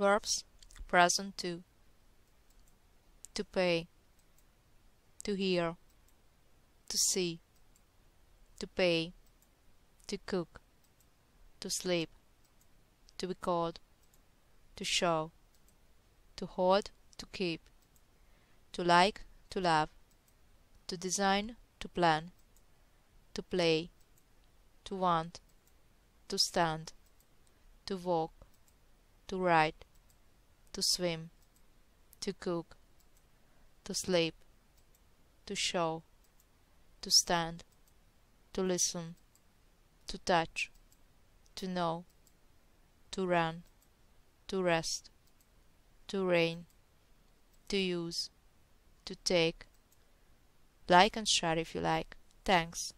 Verbs, present to To pay, to hear, to see, to pay, to cook, to sleep, to be called, to show, to hold, to keep, to like, to love, to design, to plan, to play, to want, to stand, to walk, to ride, to swim, to cook, to sleep, to show, to stand, to listen, to touch, to know, to run, to rest, to rain, to use, to take. Like and share if you like. Thanks.